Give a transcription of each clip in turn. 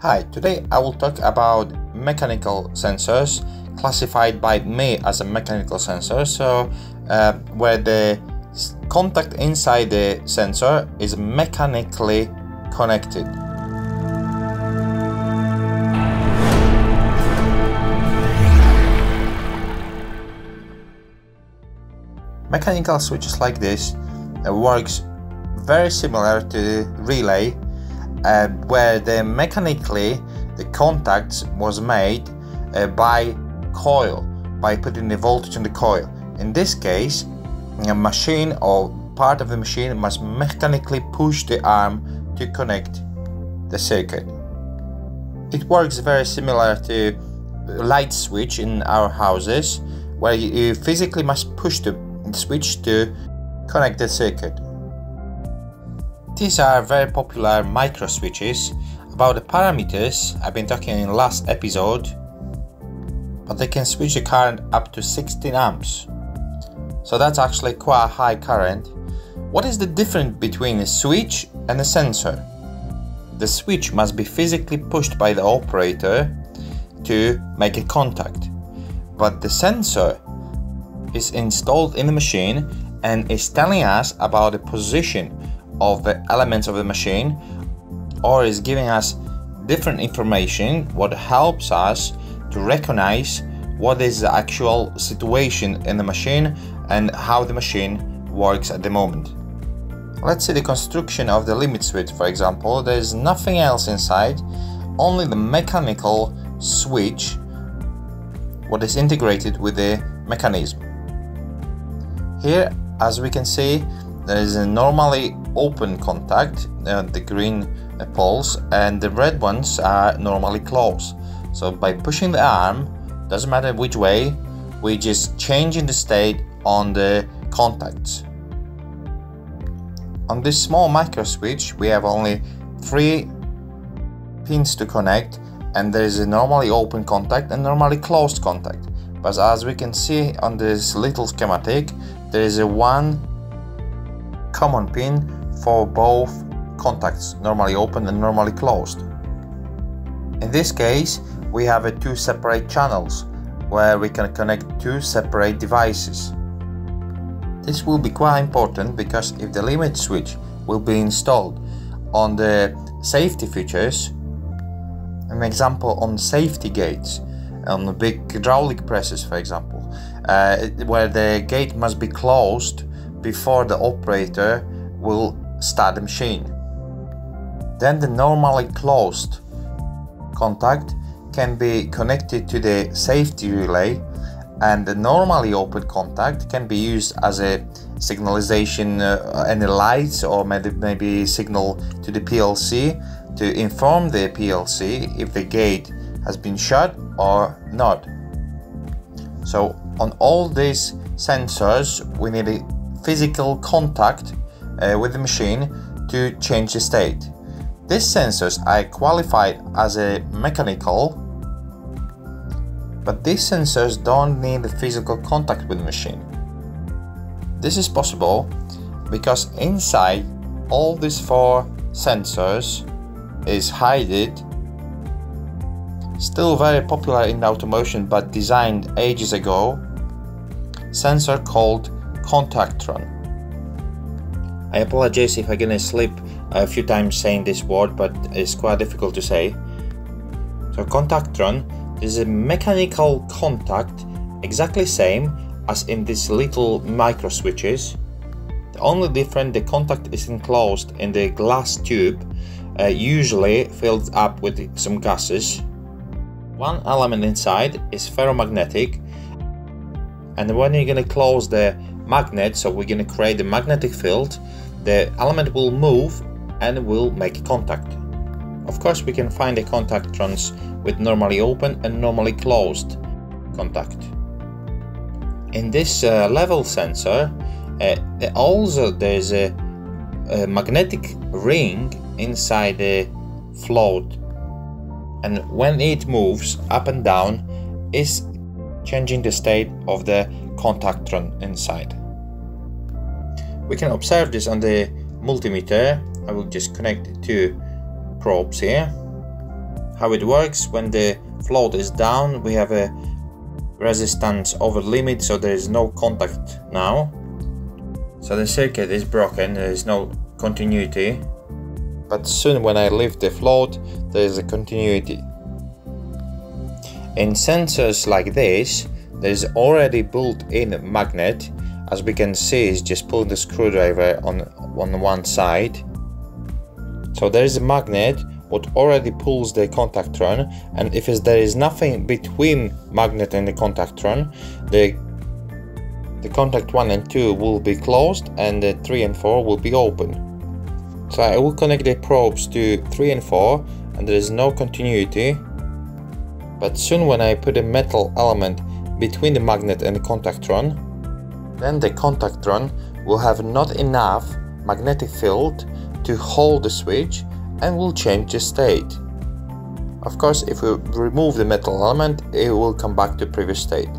Hi, today I will talk about mechanical sensors classified by me as a mechanical sensor. So, uh, where the contact inside the sensor is mechanically connected. Mechanical switches like this uh, works very similar to relay uh, where the mechanically the contact was made uh, by coil by putting the voltage on the coil. In this case a machine or part of the machine must mechanically push the arm to connect the circuit. It works very similar to light switch in our houses where you physically must push the switch to connect the circuit these are very popular micro switches. About the parameters, I've been talking in last episode, but they can switch the current up to 16 amps. So that's actually quite a high current. What is the difference between a switch and a sensor? The switch must be physically pushed by the operator to make a contact, but the sensor is installed in the machine and is telling us about the position of the elements of the machine or is giving us different information what helps us to recognize what is the actual situation in the machine and how the machine works at the moment. Let's see the construction of the limit switch for example, there is nothing else inside, only the mechanical switch what is integrated with the mechanism. Here as we can see there is a normally open contact, uh, the green poles, and the red ones are normally closed. So by pushing the arm, doesn't matter which way, we're just changing the state on the contacts. On this small micro switch, we have only three pins to connect, and there is a normally open contact and normally closed contact. But as we can see on this little schematic, there is a one common pin for both contacts, normally open and normally closed. In this case, we have two separate channels where we can connect two separate devices. This will be quite important because if the limit switch will be installed on the safety features, an example on safety gates, on the big hydraulic presses for example, uh, where the gate must be closed before the operator will start the machine. Then the normally closed contact can be connected to the safety relay and the normally open contact can be used as a signalization uh, any lights or maybe, maybe signal to the PLC to inform the PLC if the gate has been shut or not. So on all these sensors we need a physical contact uh, with the machine to change the state. These sensors are qualified as a mechanical, but these sensors don't need the physical contact with the machine. This is possible because inside all these four sensors is hidden still very popular in automotion but designed ages ago sensor called Contactron. I apologize if I'm gonna slip a few times saying this word, but it's quite difficult to say. So Contactron is a mechanical contact exactly same as in these little micro switches. The only difference the contact is enclosed in the glass tube, uh, usually filled up with some gases. One element inside is ferromagnetic and when you're to close the magnet so we're going to create a magnetic field. The element will move and will make contact. Of course we can find the contactrons with normally open and normally closed contact. In this uh, level sensor uh, also there's a, a magnetic ring inside the float. And when it moves up and down is changing the state of the contactron inside. We can observe this on the multimeter. I will just connect two probes here. how it works when the float is down we have a resistance over limit so there is no contact now so the circuit is broken there is no continuity but soon when I lift the float there is a continuity in sensors like this there is already built-in magnet as we can see is just pulling the screwdriver on on one side. So there is a magnet what already pulls the contactron and if there is nothing between magnet and the contactron the the contact 1 and 2 will be closed and the 3 and 4 will be open. So I will connect the probes to 3 and 4 and there is no continuity. But soon when I put a metal element between the magnet and the contactron then the contactron will have not enough magnetic field to hold the switch and will change the state. Of course, if we remove the metal element, it will come back to previous state.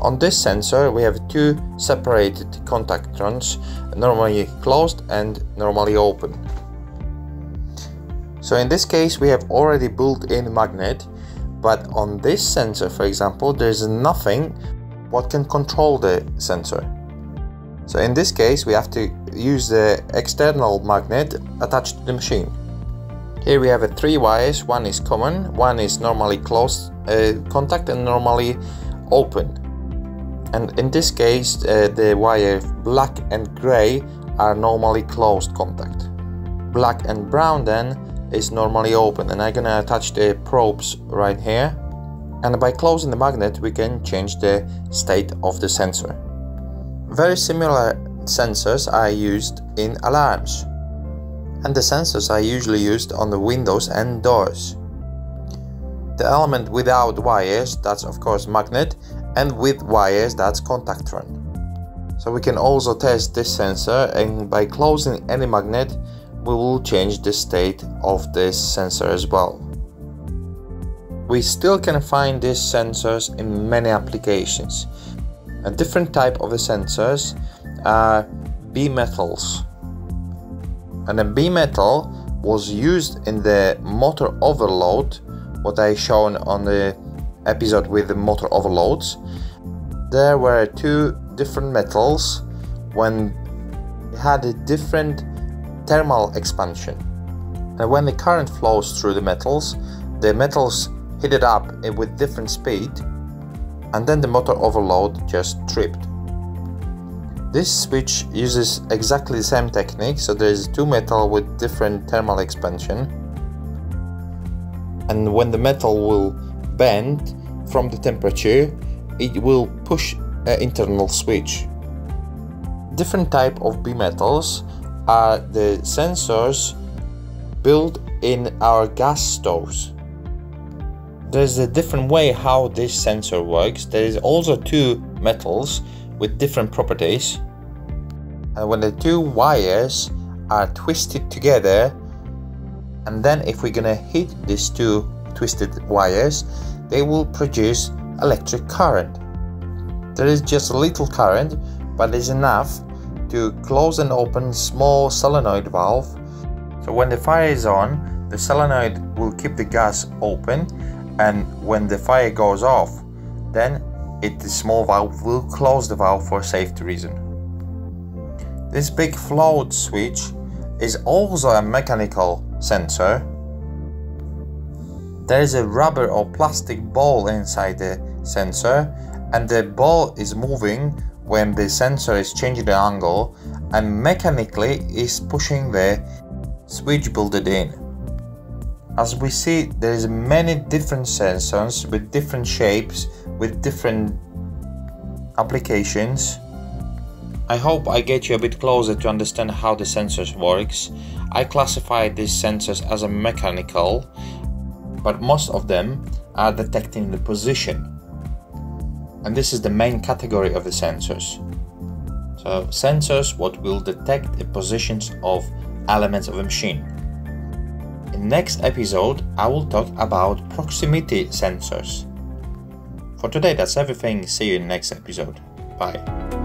On this sensor, we have two separated contactrons, normally closed and normally open. So in this case, we have already built in magnet, but on this sensor, for example, there's nothing what can control the sensor. So in this case, we have to use the external magnet attached to the machine. Here we have three wires, one is common, one is normally closed uh, contact and normally open. And in this case uh, the wire black and grey are normally closed contact. Black and brown then is normally open and I'm gonna attach the probes right here and by closing the magnet we can change the state of the sensor. Very similar sensors are used in alarms and the sensors are usually used on the windows and doors. The element without wires, that's of course magnet, and with wires, that's contactron. So we can also test this sensor and by closing any magnet, we will change the state of this sensor as well. We still can find these sensors in many applications. A different type of the sensors are bimetals. and a bimetal was used in the motor overload what I shown on the episode with the motor overloads there were two different metals when they had a different thermal expansion and when the current flows through the metals the metals heat it up eh, with different speed and then the motor overload just tripped this switch uses exactly the same technique, so there is two metal with different thermal expansion. And when the metal will bend from the temperature, it will push an internal switch. Different type of bimetals are the sensors built in our gas stoves. There's a different way how this sensor works. There is also two metals with different properties. And when the two wires are twisted together, and then if we're gonna hit these two twisted wires, they will produce electric current. There is just a little current, but it's enough to close and open small solenoid valve. So when the fire is on, the solenoid will keep the gas open and when the fire goes off, then it, the small valve will close the valve for safety reason. This big float switch is also a mechanical sensor. There is a rubber or plastic ball inside the sensor and the ball is moving when the sensor is changing the angle and mechanically is pushing the switch built in. As we see there is many different sensors with different shapes with different applications. I hope I get you a bit closer to understand how the sensors works. I classify these sensors as a mechanical, but most of them are detecting the position. And this is the main category of the sensors. So sensors what will detect the positions of elements of a machine. Next episode I will talk about proximity sensors. For today, that's everything. See you in the next episode. Bye.